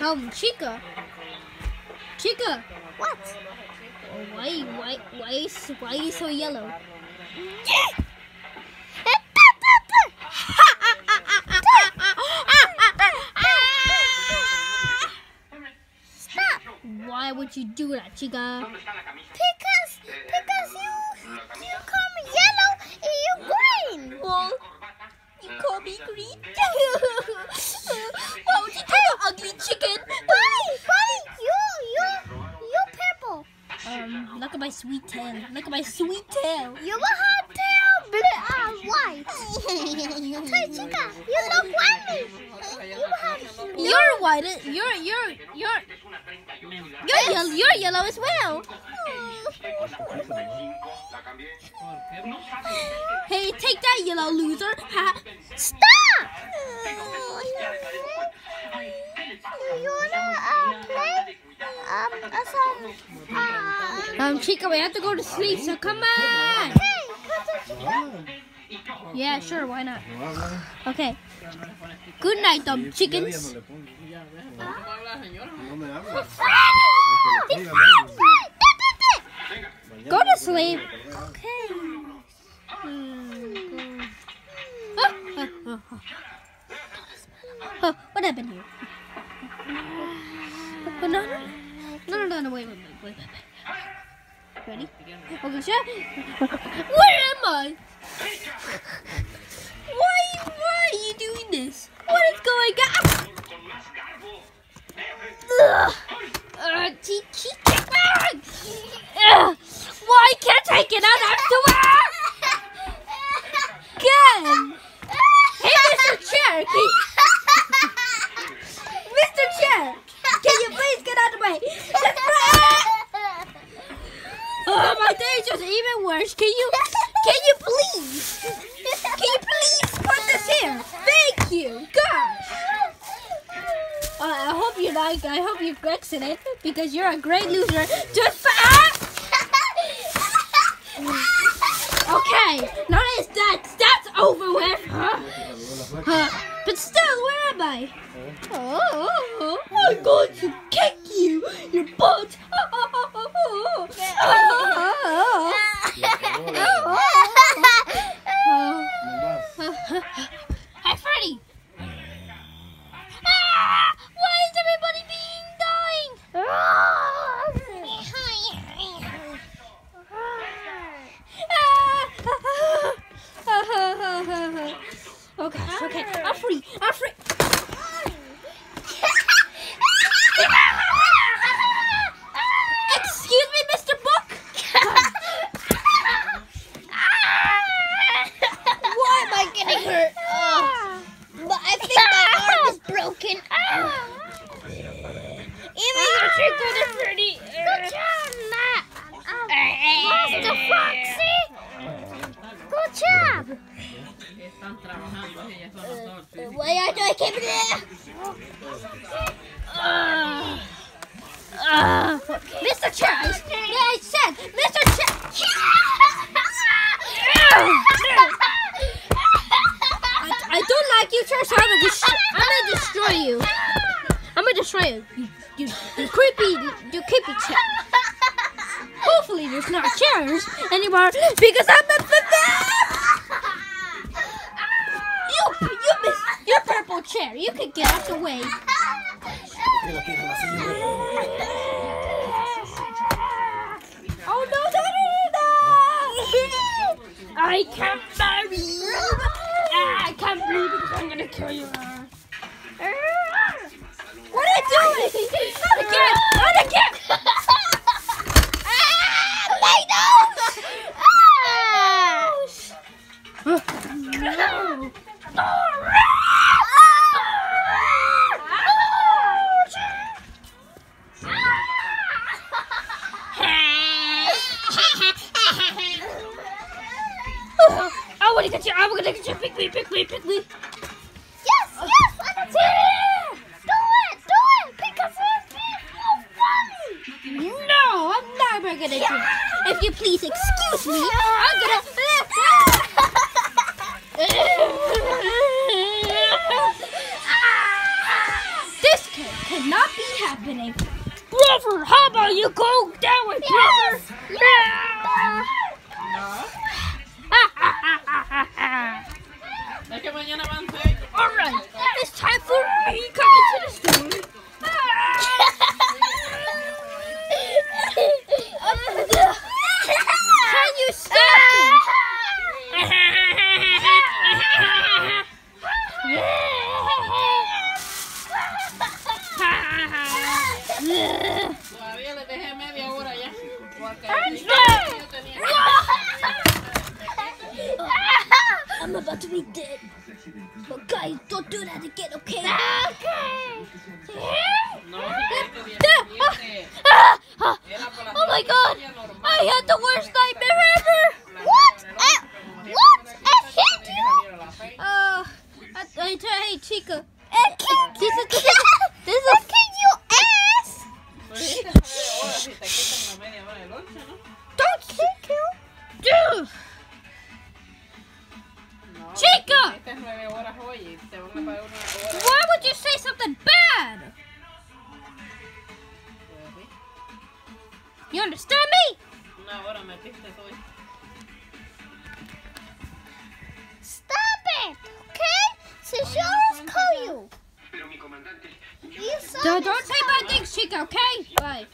Um, Chica. Chica. What? Why, why, why, is, why are you so yellow? Stop! Why would you do that, Chica? Because because you you call me yellow and you green. Well, you call me green. why would you do that, ugly chicken? Buddy, buddy, you you you purple. Um, look at my sweet tail. Look at my sweet tail. You will have tail blue uh, white. hey chica, you look white. You have You're white. You're you're you're you're yellow. You're yellow as well. Hey, take that, yellow loser. Ha. Stop! You wanna uh, play um? Uh, Um, Chica, we have to go to sleep, so come on. hey, put the Yeah, sure, why not? Okay. Good night, dumb chickens. Go to sleep. Okay. Oh, oh, oh, oh. Oh, what happened here? Oh, no, no, no, no, wait, wait, wait, wait, wait. Ready? Okay, shut. Where am I? Why, why are you doing this? What is going on? Ugh. Uh, Ugh. Why can't I get out afterwards? Again! Hey, Mr. Chair! Can Mr. Chair! Can you please get out of the way? Is just even worse. Can you, can you please? Can you please put this here? Thank you. Gosh. Uh, I hope you like. I hope you exit it because you're a great loser. Just for. Ah! Okay, now that that's that's over with. Huh? Huh. But still, where am I? Oh, I'm going to kick you, your butt. Hey, Freddy. Ah, why is everybody being dying? Oh gosh, okay, I'm free. Excuse me, Mr. Book. Why am I getting hurt? Oh, but I think my arm is broken. Even your trick Why do I keep it? Uh, Mr. Chair, yeah, I said, Mr. Chair. I, I don't like you, Chair, I'm gonna, I'm gonna destroy you. I'm gonna destroy you. You, you, you creepy, you creepy chair. Hopefully, there's not chairs anymore because I'm a chair. You can get out the way. Oh no, no! I can't believe. Ah, I can't believe it. I'm gonna kill you. Ah. What are you doing? Not again! Not again! Get you. I want to get you. Pick me, pick me, pick me. Yes, yes, I'm here. Do it, do it. Pick a first pick. No, I'm never gonna do it. If you please excuse me, I'm gonna. this can, cannot be happening? Grover, how about you go down with Grover? No. Yeah. Es que mañana van seis. All right, it's time for me coming to the store. Can you stop? Todavía les dejé media hora ya. Porque yo tenía- I'm about to be dead. But guys, don't do that again, okay? No, si quieres que diez-. Era por la Oh my god! I had the worst nightmare ever! What? Uh, what? I hit you. Uh, I, I tell hey Chica, I kicked this is this is this is Why would you say something bad? You understand me? Una hora metiste hoy. Stop it, okay? Since call you. Pero mi comandante, You Don't, don't say bad things, Chica. Okay? Bye.